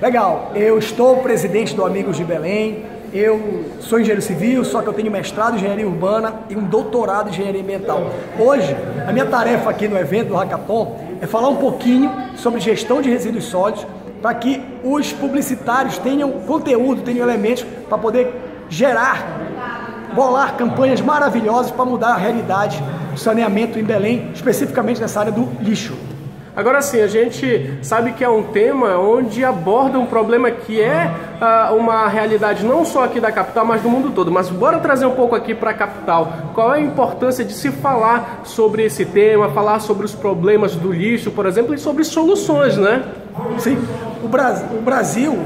Legal, eu estou presidente do Amigos de Belém, eu sou engenheiro civil, só que eu tenho mestrado em engenharia urbana e um doutorado em engenharia ambiental. Hoje, a minha tarefa aqui no evento do Hackathon é falar um pouquinho sobre gestão de resíduos sólidos para que os publicitários tenham conteúdo, tenham elementos para poder gerar, bolar campanhas maravilhosas para mudar a realidade do saneamento em Belém, especificamente nessa área do lixo. Agora sim, a gente sabe que é um tema onde aborda um problema que é uh, uma realidade não só aqui da capital, mas do mundo todo. Mas bora trazer um pouco aqui para a capital. Qual é a importância de se falar sobre esse tema, falar sobre os problemas do lixo, por exemplo, e sobre soluções, né? Sim, o Brasil, o Brasil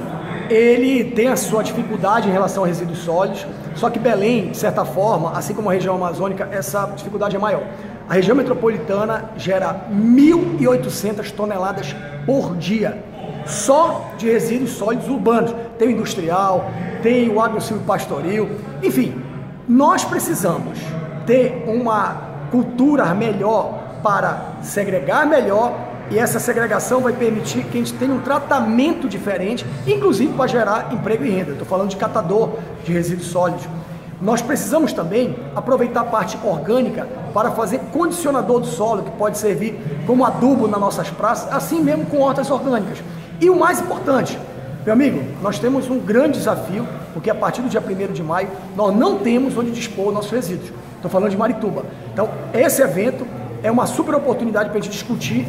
ele tem a sua dificuldade em relação a resíduos sólidos, só que Belém, de certa forma, assim como a região amazônica, essa dificuldade é maior. A região metropolitana gera 1.800 toneladas por dia, só de resíduos sólidos urbanos. Tem o industrial, tem o agro pastoril, enfim. Nós precisamos ter uma cultura melhor para segregar melhor e essa segregação vai permitir que a gente tenha um tratamento diferente, inclusive para gerar emprego e renda. Estou falando de catador de resíduos sólidos. Nós precisamos também aproveitar a parte orgânica para fazer condicionador do solo, que pode servir como adubo nas nossas praças, assim mesmo com hortas orgânicas. E o mais importante, meu amigo, nós temos um grande desafio, porque a partir do dia 1 de maio nós não temos onde dispor nossos resíduos. Estou falando de Marituba. Então, esse evento é uma super oportunidade para a gente discutir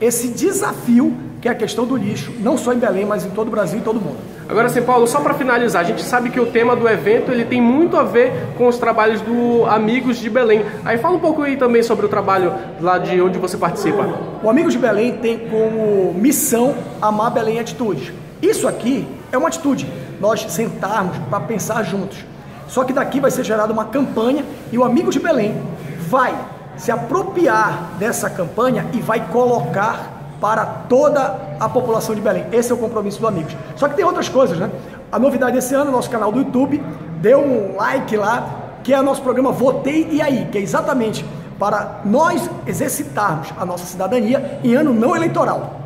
esse desafio que é a questão do lixo, não só em Belém, mas em todo o Brasil e todo o mundo. Agora, sim, Paulo, só para finalizar, a gente sabe que o tema do evento ele tem muito a ver com os trabalhos do Amigos de Belém. Aí fala um pouco aí também sobre o trabalho lá de onde você participa. O Amigos de Belém tem como missão amar Belém Atitudes. Isso aqui é uma atitude, nós sentarmos para pensar juntos. Só que daqui vai ser gerada uma campanha e o Amigos de Belém vai se apropriar dessa campanha e vai colocar para toda a população de Belém. Esse é o compromisso do Amigos. Só que tem outras coisas, né? A novidade desse ano, nosso canal do YouTube, deu um like lá, que é o nosso programa Votei e Aí, que é exatamente para nós exercitarmos a nossa cidadania em ano não eleitoral.